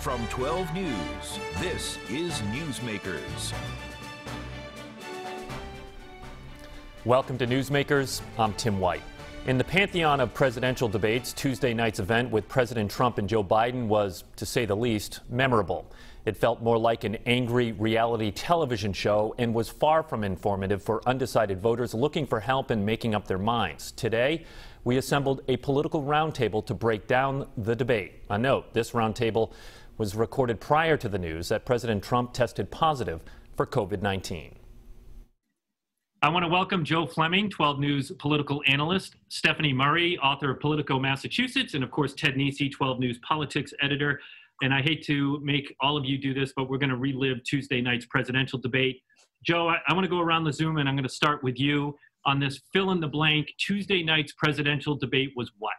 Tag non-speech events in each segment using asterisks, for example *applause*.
From 12 News, this is Newsmakers. Welcome to Newsmakers. I'm Tim White. In the pantheon of presidential debates, Tuesday night's event with President Trump and Joe Biden was, to say the least, memorable. It felt more like an angry reality television show and was far from informative for undecided voters looking for help in making up their minds. Today, we assembled a political roundtable to break down the debate. A note, this roundtable was recorded prior to the news that President Trump tested positive for COVID-19. I want to welcome Joe Fleming, 12 News political analyst, Stephanie Murray, author of Politico Massachusetts, and of course, Ted Nesi, 12 News politics editor. And I hate to make all of you do this, but we're going to relive Tuesday night's presidential debate. Joe, I, I want to go around the Zoom and I'm going to start with you on this fill in the blank. Tuesday night's presidential debate was what?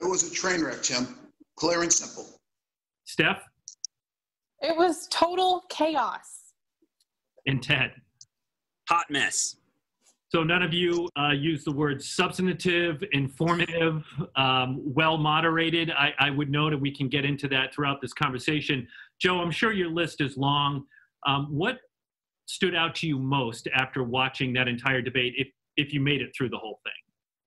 It was a train wreck, Tim. Clear and simple. Steph? It was total chaos. And Ted? Hot mess. So none of you uh, use the word substantive, informative, um, well moderated. I, I, would know that we can get into that throughout this conversation. Joe, I'm sure your list is long. Um, what stood out to you most after watching that entire debate, if if you made it through the whole thing?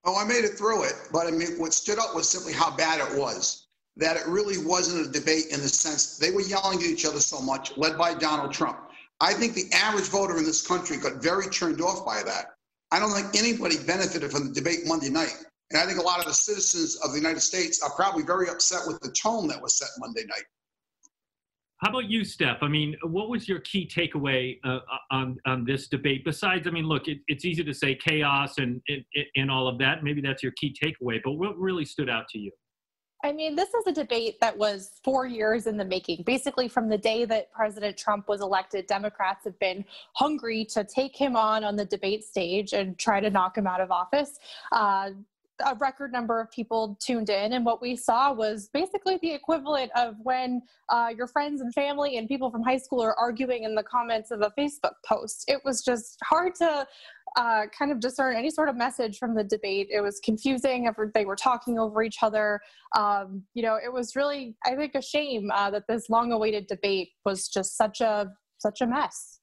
Oh, I made it through it, but I mean, what stood out was simply how bad it was. That it really wasn't a debate in the sense they were yelling at each other so much, led by Donald Trump. I think the average voter in this country got very turned off by that. I don't think anybody benefited from the debate Monday night. And I think a lot of the citizens of the United States are probably very upset with the tone that was set Monday night. How about you, Steph? I mean, what was your key takeaway uh, on on this debate? Besides, I mean, look, it, it's easy to say chaos and, and and all of that. Maybe that's your key takeaway. But what really stood out to you? I mean, this is a debate that was four years in the making. Basically, from the day that President Trump was elected, Democrats have been hungry to take him on on the debate stage and try to knock him out of office. Uh, a record number of people tuned in and what we saw was basically the equivalent of when uh, your friends and family and people from high school are arguing in the comments of a facebook post it was just hard to uh, kind of discern any sort of message from the debate it was confusing they were talking over each other um, you know it was really i think a shame uh, that this long awaited debate was just such a such a mess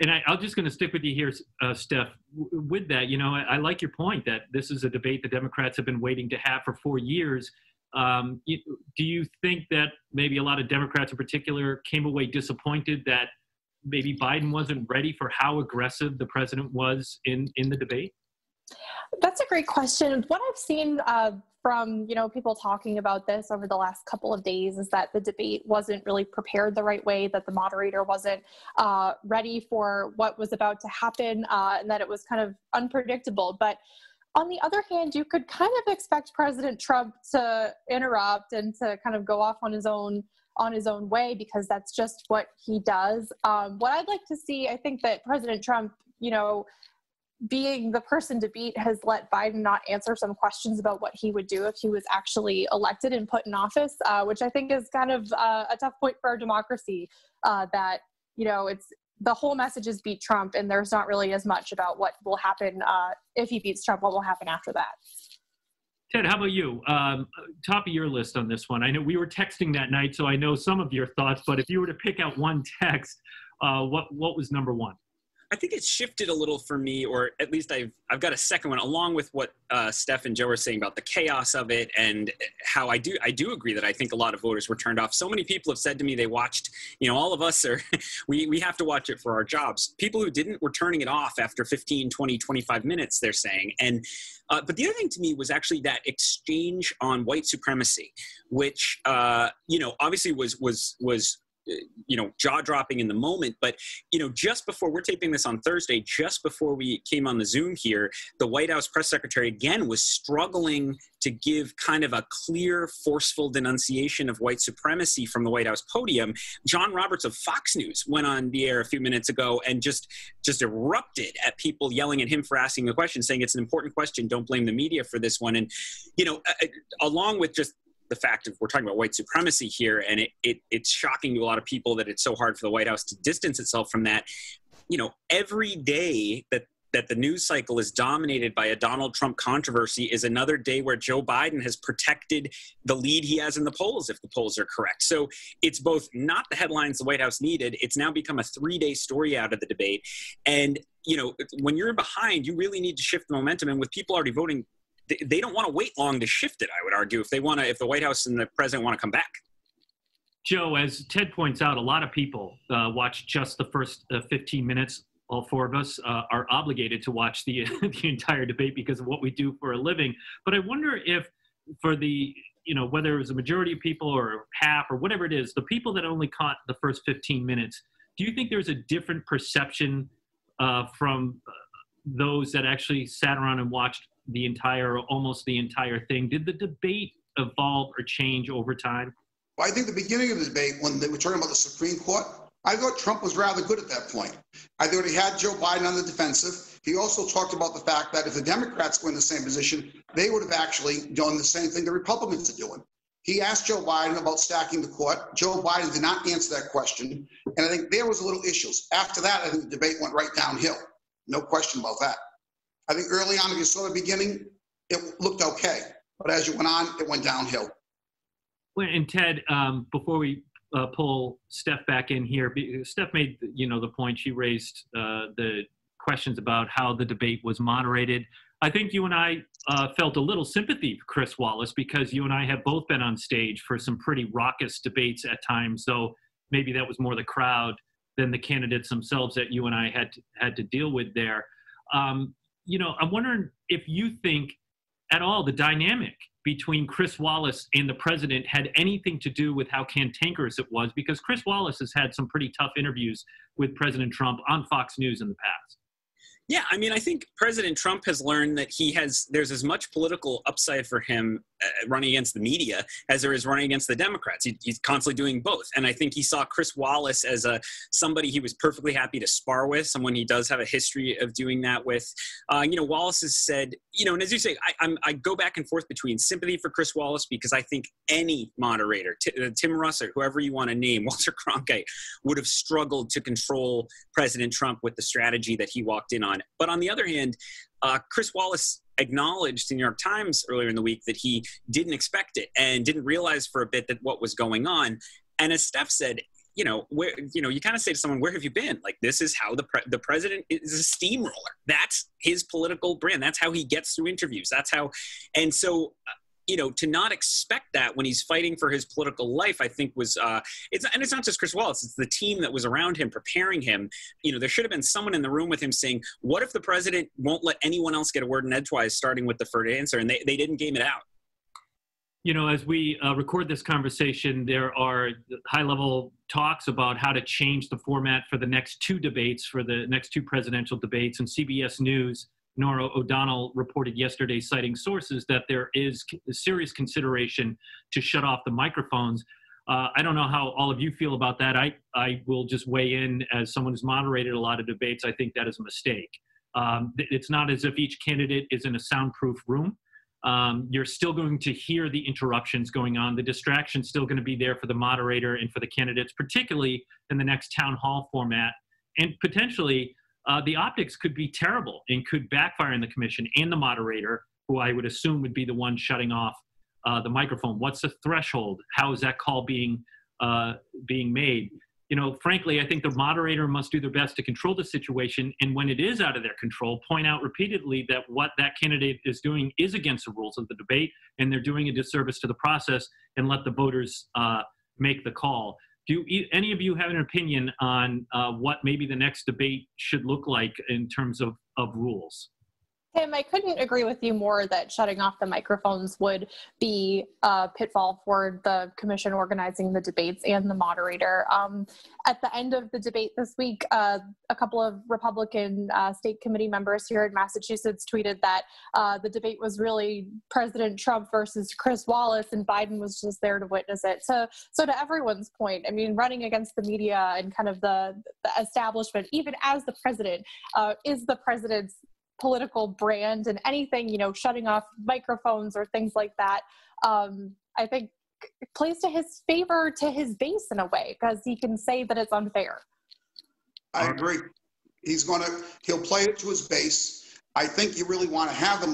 and I, am just going to stick with you here, uh, Steph. W- with that, you know, I, I, like your point that this is a debate the Democrats have been waiting to have for four years. Um, you, do you think that maybe a lot of Democrats in particular came away disappointed that maybe Biden wasn't ready for how aggressive the president was in, in the debate? That's a great question. What I've seen uh, from you know people talking about this over the last couple of days is that the debate wasn't really prepared the right way, that the moderator wasn't uh, ready for what was about to happen, uh, and that it was kind of unpredictable. But on the other hand, you could kind of expect President Trump to interrupt and to kind of go off on his own on his own way because that's just what he does. Um, what I'd like to see, I think that President Trump, you know, being the person to beat has let Biden not answer some questions about what he would do if he was actually elected and put in office, uh, which I think is kind of uh, a tough point for our democracy. Uh, that you know, it's the whole message is beat Trump, and there's not really as much about what will happen uh, if he beats Trump. What will happen after that? Ted, how about you? Um, top of your list on this one. I know we were texting that night, so I know some of your thoughts. But if you were to pick out one text, uh, what what was number one? I think it's shifted a little for me, or at least I've I've got a second one along with what uh, Steph and Joe were saying about the chaos of it and how I do I do agree that I think a lot of voters were turned off. So many people have said to me they watched, you know, all of us are *laughs* we we have to watch it for our jobs. People who didn't were turning it off after 15, 20, 25 minutes. They're saying, and uh, but the other thing to me was actually that exchange on white supremacy, which uh, you know obviously was was was you know jaw dropping in the moment. But you know just before we're taping this on thursday just before we came on the zoom here the white house press secretary again was struggling to give kind of a clear forceful denunciation of white supremacy from the white house podium. John roberts of fox news went on the air a few minutes ago and just just erupted at people yelling at him for asking the question saying it's an important question. Don't blame the media for this one. And you know along with just the fact of we're talking about white supremacy here, and it, it it's shocking to a lot of people that it's so hard for the White House to distance itself from that. You know, every day that that the news cycle is dominated by a Donald Trump controversy is another day where Joe Biden has protected the lead he has in the polls, if the polls are correct. So it's both not the headlines the White House needed, it's now become a three day story out of the debate. And, you know, when you're behind, you really need to shift the momentum. And with people already voting, they, don't want to wait long to shift it, I would argue, if they want to, if the White House and the president want to come back. Joe, as Ted points out, a lot of people uh, watch just the first uh, 15 minutes. All four of us uh, are obligated to watch the *laughs* the entire debate because of what we do for a living. But I wonder if, for the you know whether it was a majority of people or half or whatever it is, the people that only caught the first 15 minutes, do you think there's a different perception uh, from uh, those that actually sat around and watched the entire, almost the entire thing? Did the debate evolve or change over time? Well, I think the beginning of the debate, when they were talking about the Supreme Court, I thought Trump was rather good at that point. I thought he had Joe Biden on the defensive. He also talked about the fact that if the Democrats were in the same position, they would have actually done the same thing the Republicans are doing. He asked Joe Biden about stacking the court. Joe Biden did not answer that question. And I think there was a little issues. After that, I think the debate went right downhill. No question about that. I think early on, if you saw the beginning, it looked okay. But as you went on, it went downhill. Well, and Ted, um, before we uh, pull Steph back in here, Steph made you know the point. She raised uh, the questions about how the debate was moderated. I think you and I uh, felt a little sympathy for Chris Wallace because you and I have both been on stage for some pretty raucous debates at times. Though maybe that was more the crowd than the candidates themselves that you and I had to, had to deal with there. Um, you know, I'm wondering if you think at all the dynamic between Chris Wallace and the president had anything to do with how cantankerous it was, because Chris Wallace has had some pretty tough interviews with President Trump on Fox News in the past. Yeah, I mean, I think President Trump has learned that he has there's as much political upside for him running against the media as there is running against the Democrats. He, he's constantly doing both, and I think he saw Chris Wallace as a somebody he was perfectly happy to spar with, someone he does have a history of doing that with. Uh, you know, Wallace has said, you know, and as you say, I, I'm, I go back and forth between sympathy for Chris Wallace because I think any moderator, T- uh, Tim Russert, whoever you want to name, *laughs* Walter Cronkite, would have struggled to control President Trump with the strategy that he walked in on. But on the other hand, uh, Chris Wallace acknowledged in New York Times earlier in the week that he didn't expect it and didn't realize for a bit that what was going on. And as Steph said, you know, where you know, you kind of say to someone, "Where have you been?" Like this is how the pre- the president is a steamroller. That's his political brand. That's how he gets through interviews. That's how, and so you know, to not expect that when he's fighting for his political life, I think was uh, it's and it's not just Chris Wallace; it's the team that was around him preparing him. You know, there should have been someone in the room with him saying, "What if the president won't let anyone else get a word in edgewise?" Starting with the first answer, and they they didn't game it out. You know, as we uh, record this conversation, there are high-level talks about how to change the format for the next two debates, for the next two presidential debates, and CBS News Norah O'Donnell reported yesterday, citing sources, that there is serious consideration to shut off the microphones. Uh, I don't know how all of you feel about that. I, I will just weigh in as someone who's moderated a lot of debates. I think that is a mistake. Um, it's not as if each candidate is in a soundproof room. Um, you're still going to hear the interruptions going on. The distraction's still going to be there for the moderator and for the candidates, particularly in the next town hall format. And potentially, uh, the optics could be terrible and could backfire on the commission and the moderator, who I would assume would be the one shutting off uh, the microphone. What's the threshold? How is that call being uh, being made? You know, frankly, I think the moderator must do their best to control the situation, and when it is out of their control, point out repeatedly that what that candidate is doing is against the rules of the debate, and they're doing a disservice to the process, and let the voters uh, make the call do any of you have an opinion on uh, what maybe the next debate should look like in terms of, of rules? Tim, I couldn't agree with you more that shutting off the microphones would be a pitfall for the commission organizing the debates and the moderator. Um, at the end of the debate this week, uh, a couple of Republican uh, state committee members here in Massachusetts tweeted that uh, the debate was really President Trump versus Chris Wallace, and Biden was just there to witness it. So, so to everyone's point, I mean, running against the media and kind of the, the establishment, even as the president, uh, is the president's political brand and anything, you know, shutting off microphones or things like that, um, I think plays to his favor to his base in a way because he can say that it's unfair. I agree. He's going to, he'll play it to his base. I think you really want to have the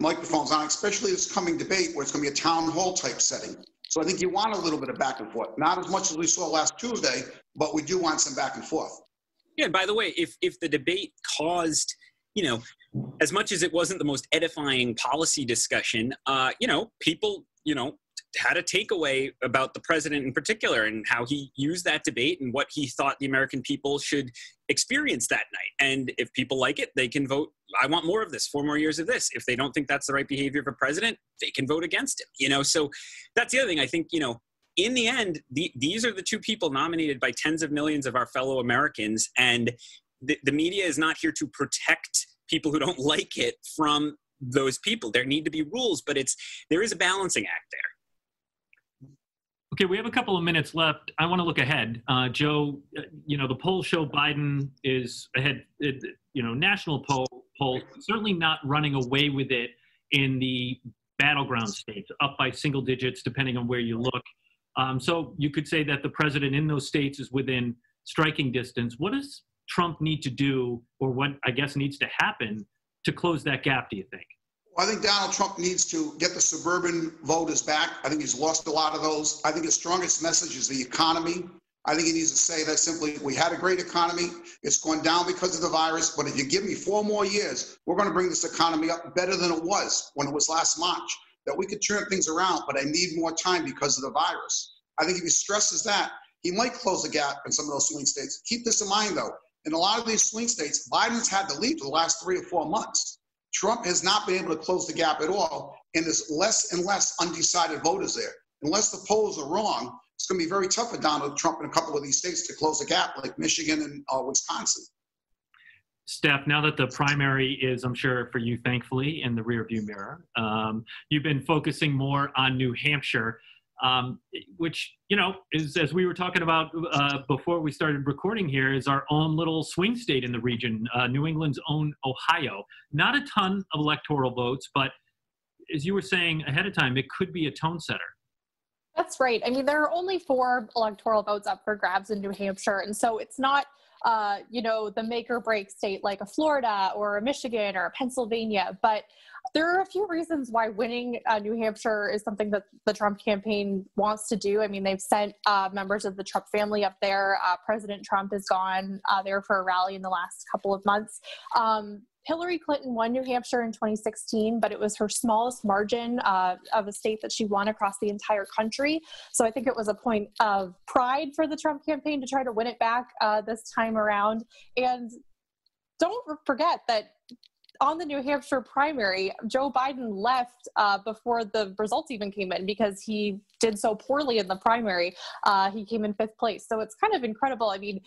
microphones on, especially this coming debate where it's going to be a town hall type setting. So I think you want a little bit of back and forth. Not as much as we saw last Tuesday, but we do want some back and forth. Yeah, and by the way, if if the debate caused, you know, as much as it wasn't the most edifying policy discussion, uh, you know, people, you know, had a takeaway about the president in particular and how he used that debate and what he thought the American people should experience that night. And if people like it, they can vote. I want more of this, four more years of this. If they don't think that's the right behavior of a president, they can vote against him. You know, so that's the other thing. I think, you know, in the end, the, these are the two people nominated by tens of millions of our fellow Americans. And the, the media is not here to protect people who don't *laughs* like it from those people. There need to be rules, but it's there is a balancing act there. Okay, we have a couple of minutes left. I want to look ahead. Uh, Joe, uh, you know, the polls show Biden is ahead, you know, national poll, poll, certainly not running away with it in the battleground states, up by single digits, depending on where you look. Um, so you could say that the president in those states is within striking distance. What does Trump need to do, or what I guess needs to happen to close that gap, do you think? I think Donald Trump needs to get the suburban voters back. I think he's lost a lot of those. I think his strongest message is the economy. I think he needs to say that simply, we had a great economy. It's gone down because of the virus. But if you give me four more years, we're going to bring this economy up better than it was when it was last March. That we could turn things around, but I need more time because of the virus. I think if he stresses that, he might close the gap in some of those swing states. Keep this in mind, though. In a lot of these swing states, Biden's had the lead for the last three or four months. Trump has not been able to close the gap at all, and there's less and less undecided voters there. Unless the polls are wrong, it's going to be very tough for Donald Trump in a couple of these states to close the gap, like Michigan and uh, Wisconsin. Steph, now that the primary is, I'm sure for you, thankfully, in the rearview mirror, um, you've been focusing more on New Hampshire um, which you know is as we were talking about uh, before we started recording here is our own little swing state in the region uh, new england's own ohio. Not a ton of electoral votes but as you were saying ahead of time it could be a tone setter. That's right. I mean there are only four electoral votes up for grabs in new hampshire. And so it's not uh, you know, the make or break state like a Florida or a Michigan or a Pennsylvania. But there are a few reasons why winning uh, New Hampshire is something that the Trump campaign wants to do. I mean, they've sent uh, members of the Trump family up there. Uh, President Trump has gone uh, there for a rally in the last couple of months. Um, Hillary Clinton won New Hampshire in 2016, but it was her smallest margin uh, of a state that she won across the entire country. So I think it was a point of pride for the Trump campaign to try to win it back uh, this time around. And don't forget that on the New Hampshire primary, Joe Biden left uh, before the results even came in because he did so poorly in the primary. Uh, he came in fifth place. So it's kind of incredible. I mean,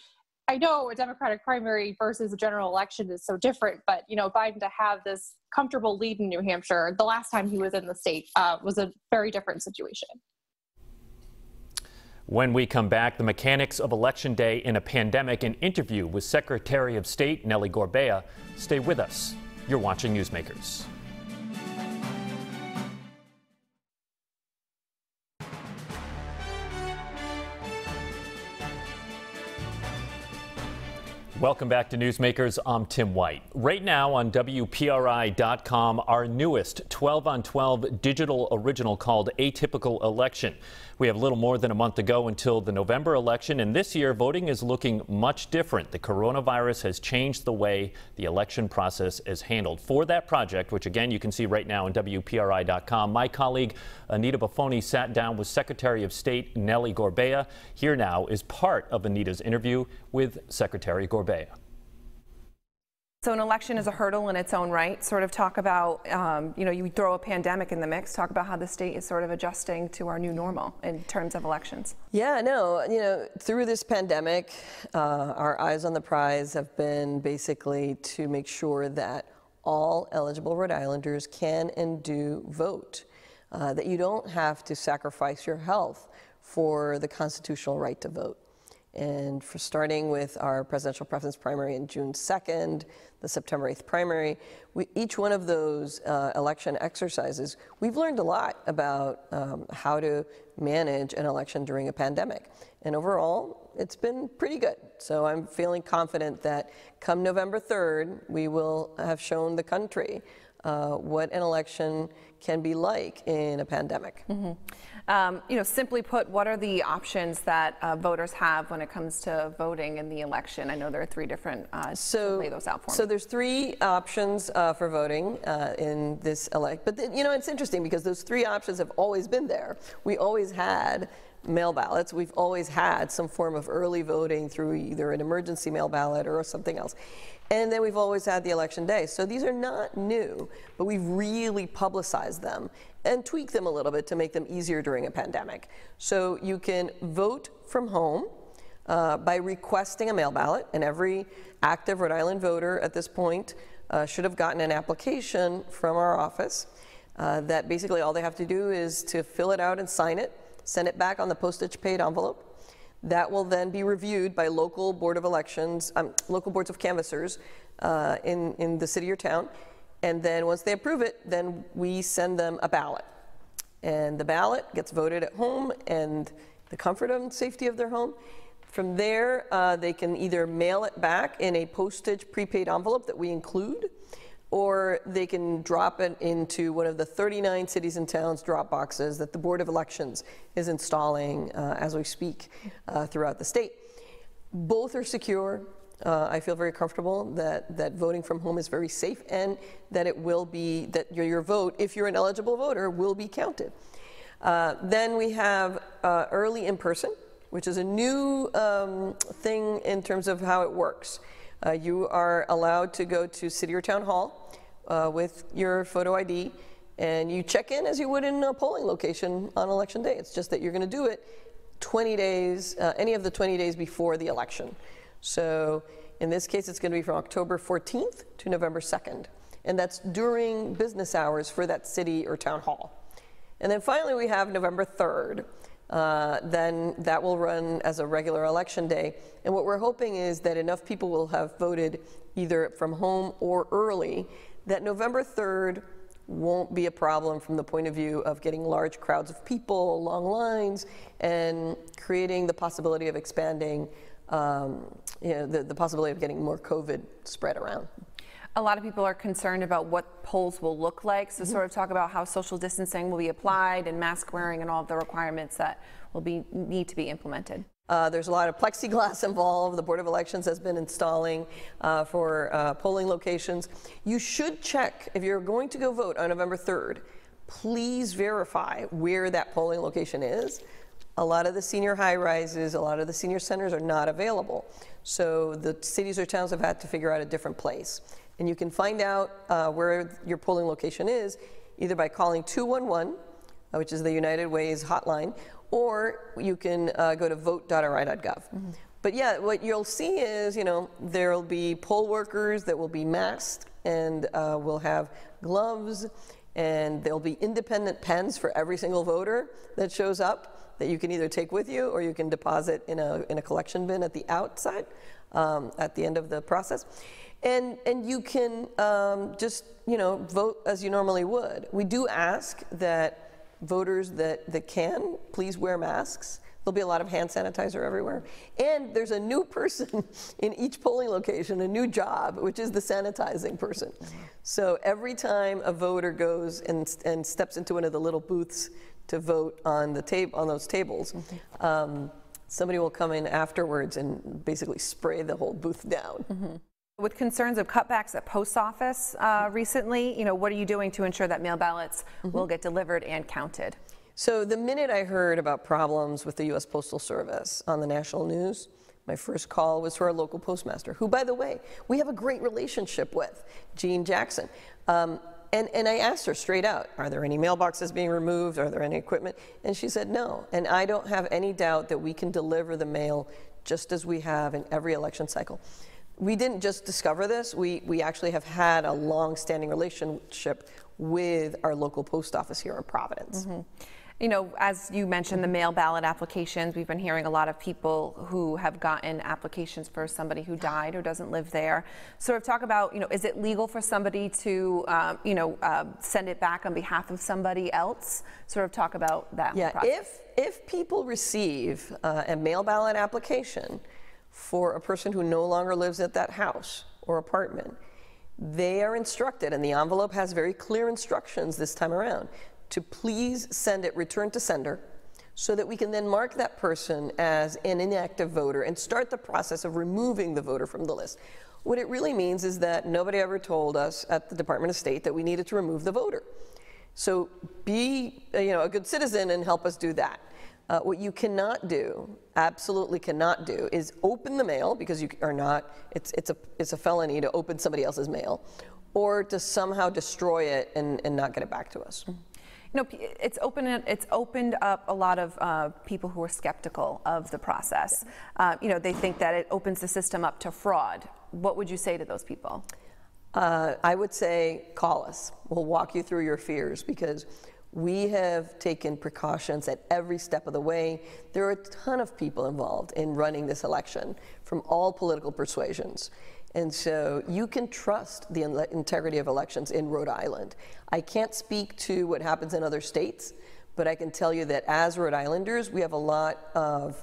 I know a Democratic primary versus a general election is so different, but you know, Biden to have this comfortable lead in New Hampshire the last time he was in the state uh, was a very different situation. When we come back, the mechanics of Election Day in a pandemic, an interview with Secretary of State Nellie Gorbea. Stay with us. You're watching Newsmakers. Welcome back to Newsmakers. I'm Tim White. Right now on WPRI.com, our newest 12 on 12 digital original called Atypical Election. We have little more than a month to go until the November election, and this year voting is looking much different. The coronavirus has changed the way the election process is handled. For that project, which again you can see right now on WPRI.com, my colleague Anita Baffoni sat down with Secretary of State Nellie Gorbea. Here now is part of Anita's interview with Secretary Gorbea. So an election is a hurdle in its own right. Sort of talk about, um, you know, you throw a pandemic in the mix. Talk about how the state is sort of adjusting to our new normal in terms of elections. Yeah, no, you know, through this pandemic, uh, our eyes on the prize have been basically to make sure that all eligible Rhode Islanders can and do vote. Uh, that you don't have to sacrifice your health for the constitutional right to vote. And for starting with our presidential preference primary in June 2nd, the September 8th primary, we, each one of those uh, election exercises, we've learned a lot about um, how to manage an election during a pandemic. And overall, it's been pretty good. So I'm feeling confident that come November 3rd, we will have shown the country uh, what an election can be like in a pandemic. Mm-hmm. Um, you know, simply put, what are the options that uh, voters have when it comes to voting in the election? I know there are three different. Uh, so lay those out for so me. there's three options uh, for voting uh, in this elect. But you know, it's interesting because those three options have always been there. We always had mail ballots. We've always had some form of early voting through either an emergency mail ballot or something else. And then we've always had the election day. So these are not new, but we've really publicized them and tweaked them a little bit to make them easier during a pandemic. So you can vote from home uh, by requesting a mail ballot, and every active Rhode Island voter at this point uh, should have gotten an application from our office. Uh, that basically all they have to do is to fill it out and sign it, send it back on the postage paid envelope, that will then be reviewed by local board of elections, um, local boards of canvassers uh, in, in the city or town. And then once they approve it, then we send them a ballot. And the ballot gets voted at home and the comfort and safety of their home. From there, uh, they can either mail it back in a postage prepaid envelope that we include, or they can drop it into one of the 39 cities and towns drop boxes that the Board of Elections is installing uh, as we speak uh, throughout the state. Both are secure. Uh, I feel very comfortable that, that voting from home is very safe and that it will be, that your, your vote, if you're an eligible voter, will be counted. Uh, then we have uh, early in person, which is a new um, thing in terms of how it works. Uh, you are allowed to go to city or town hall uh, with your photo ID and you check in as you would in a polling location on election day. It's just that you're going to do it 20 days, uh, any of the 20 days before the election. So in this case, it's going to be from October 14th to November 2nd. And that's during business hours for that city or town hall. And then finally, we have November 3rd. Uh, then that will run as a regular election day. And what we're hoping is that enough people will have voted either from home or early that November 3rd won't be a problem from the point of view of getting large crowds of people, long lines, and creating the possibility of expanding, um, you know, the, the possibility of getting more COVID spread around. A lot of people are concerned about what polls will look like. So, mm-hmm. sort of talk about how social distancing will be applied and mask wearing and all of the requirements that will be need to be implemented. Uh, there's a lot of plexiglass *laughs* involved. The Board of Elections has been installing uh, for uh, polling locations. You should check if you're going to go vote on November 3rd. Please verify where that polling location is. A lot of the senior high rises, a lot of the senior centers are not available. So the cities or towns have had to figure out a different place. And you can find out uh, where your polling location is either by calling 211, uh, which is the United Ways hotline, or you can uh, go to vote.ri.gov. Mm-hmm. But yeah, what you'll see is, you know, there'll be poll workers that will be masked and uh, will have gloves, and there'll be independent pens for every single voter that shows up that you can either take with you or you can deposit in a, in a collection bin at the outside um, at the end of the process. And, and you can um, just, you know, vote as you normally would. We do ask that voters that, that can, please wear masks. There'll be a lot of hand sanitizer everywhere. And there's a new person *laughs* in each polling location, a new job, which is the sanitizing person. So every time a voter goes and, and steps into one of the little booths to vote on, the tab- on those tables, um, somebody will come in afterwards and basically spray the whole booth down. Mm-hmm. With concerns of cutbacks at post office uh, recently, you know, what are you doing to ensure that mail ballots mm-hmm. will get delivered and counted? So the minute I heard about problems with the U.S. Postal Service on the national news, my first call was to our local postmaster, who, by the way, we have a great relationship with, Jean Jackson. Um, and, and I asked her straight out, are there any mailboxes being removed? Are there any equipment? And she said no. And I don't have any doubt that we can deliver the mail just as we have in every election cycle we didn't just discover this, we, we actually have had a long standing relationship with our local post office here in Providence. Mm-hmm. You know, as you mentioned, the mail ballot applications, we've been hearing a lot of people who have gotten applications for somebody who died or doesn't live there. Sort of talk about, you know, is it legal for somebody to, um, you know, uh, send it back on behalf of somebody else? Sort of talk about that. Yeah, process. if if people receive uh, a mail ballot application for a person who no longer lives at that house or apartment, they are instructed, and the envelope has very clear instructions this time around, to please send it return to sender so that we can then mark that person as an inactive voter and start the process of removing the voter from the list. What it really means is that nobody ever told us at the Department of State that we needed to remove the voter. So be you know, a good citizen and help us do that. Uh, what you cannot do, absolutely cannot do, is open the mail because you are not, it's, it's, a, it's a felony to open somebody else's mail, or to somehow destroy it and, and not get it back to us. You know, it's opened it's opened up a lot of uh, people who are skeptical of the process. Uh, you know, they think that it opens the system up to fraud. What would you say to those people? Uh, I would say call us. We'll walk you through your fears because we have taken precautions at every step of the way. There are a ton of people involved in running this election from all political persuasions. And so you can trust the integrity of elections in Rhode Island. I can't speak to what happens in other states, but I can tell you that as Rhode Islanders, we have a lot of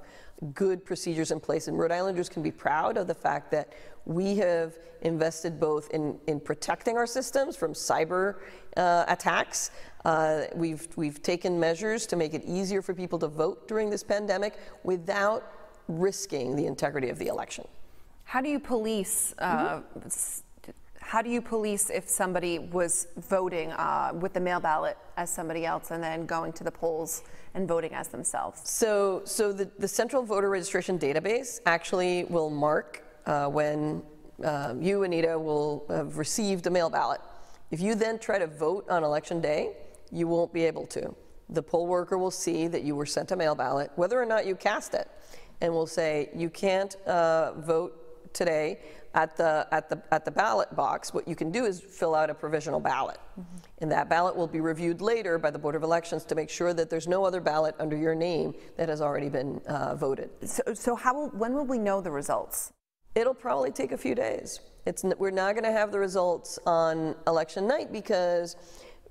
good procedures in place. And Rhode Islanders can be proud of the fact that we have invested both in, in protecting our systems from cyber uh, attacks. Uh, we've, we've taken measures to make it easier for people to vote during this pandemic without risking the integrity of the election. How do you police? Uh, mm-hmm. How do you police if somebody was voting uh, with the mail ballot as somebody else and then going to the polls and voting as themselves? So, so the, the central voter registration database actually will mark uh, when um, you, Anita, will have received a mail ballot. If you then try to vote on election day, you won't be able to. The poll worker will see that you were sent a mail ballot, whether or not you cast it, and will say, you can't uh, vote today at the, at, the, at the ballot box. What you can do is fill out a provisional ballot. Mm-hmm. And that ballot will be reviewed later by the Board of Elections to make sure that there's no other ballot under your name that has already been uh, voted. So, so how will, when will we know the results? It'll probably take a few days. It's, we're not going to have the results on election night because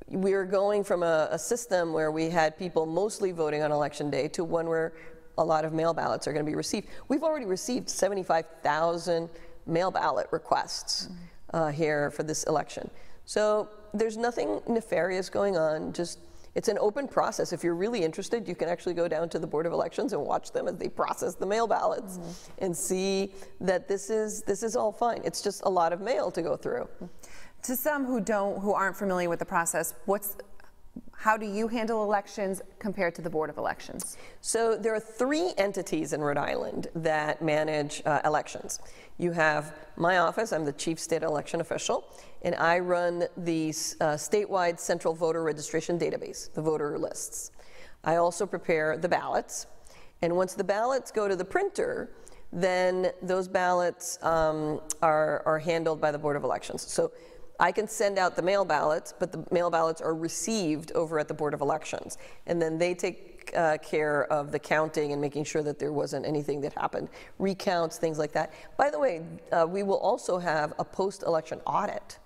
we're going from a, a, system where we had people mostly voting on election day to one where a lot of mail ballots are going to be received. We've already received 75,000 mail ballot requests uh, here for this election. So there's nothing nefarious going on, just it's an open process. If you're really interested, you can actually go down to the Board of Elections and watch them as they process the mail ballots mm-hmm. and see that this is this is all fine. It's just a lot of mail to go through. To some who don't who aren't familiar with the process, what's how do you handle elections compared to the Board of Elections? So there are three entities in Rhode Island that manage uh, elections. You have my office, I'm the chief state election official, and I run the uh, statewide central voter registration database, the voter lists. I also prepare the ballots, and once the ballots go to the printer, then those ballots um, are, are handled by the Board of Elections. So I can send out the mail ballots, but the mail ballots are received over at the Board of Elections. And then they take uh, care of the counting and making sure that there wasn't anything that happened, recounts, things like that. By the way, uh, we will also have a post election audit.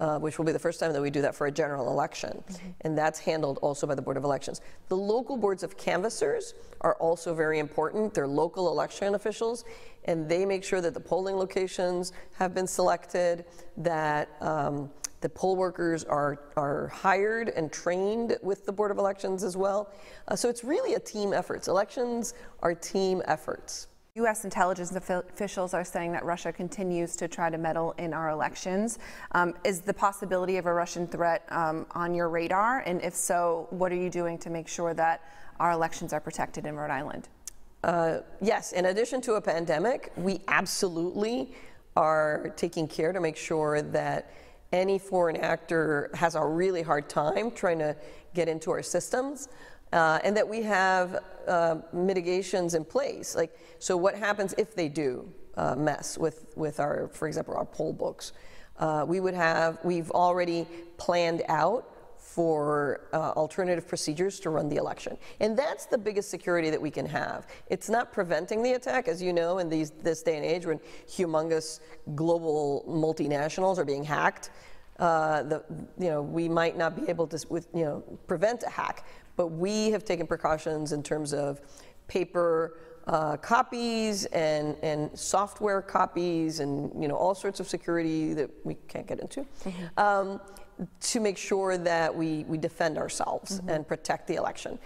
Uh, which will be the first time that we do that for a general election. Mm-hmm. And that's handled also by the Board of Elections. The local boards of canvassers are also very important. They're local election officials, and they make sure that the polling locations have been selected, that um, the poll workers are, are hired and trained with the Board of Elections as well. Uh, so it's really a team effort. Elections are team efforts. U.S. intelligence officials are saying that Russia continues to try to meddle in our elections. Um, is the possibility of a Russian threat um, on your radar? And if so, what are you doing to make sure that our elections are protected in Rhode Island? Uh, yes, in addition to a pandemic, we absolutely are taking care to make sure that any foreign actor has a really hard time trying to get into our systems. Uh, and that we have uh, mitigations in place. Like, so what happens if they do uh, mess with, with our, for example, our poll books? Uh, we would have, we've already planned out for uh, alternative procedures to run the election. And that's the biggest security that we can have. It's not preventing the attack, as you know, in these, this day and age when humongous global multinationals are being hacked. Uh, the, you know, we might not be able to with, you know, prevent a hack, but we have taken precautions in terms of paper uh, copies and, and software copies and you know all sorts of security that we can't get into um, to make sure that we, we defend ourselves and protect the election.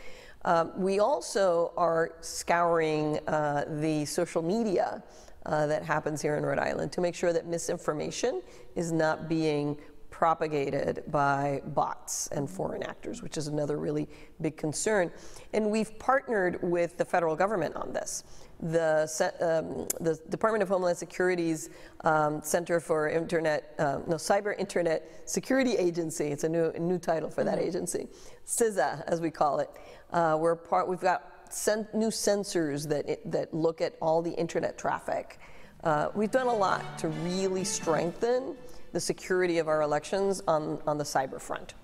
Um, we also are scouring uh, the social media uh, that happens here in Rhode Island to make sure that misinformation is not being propagated by bots and foreign actors, which is another really big concern. And we've partnered with the federal government on this. The, um, the Department of Homeland Security's um, Center for Internet, um, no, Cyber Internet Security Agency, it's a new, a new title for that agency, CISA, as we call it. Uh, we're part, we've got sen- new sensors that, it, that look at all the internet traffic. Uh, we've done a lot to really strengthen the security of our elections on, on the cyber front.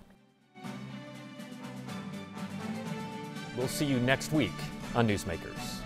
We'll see you next week on Newsmakers.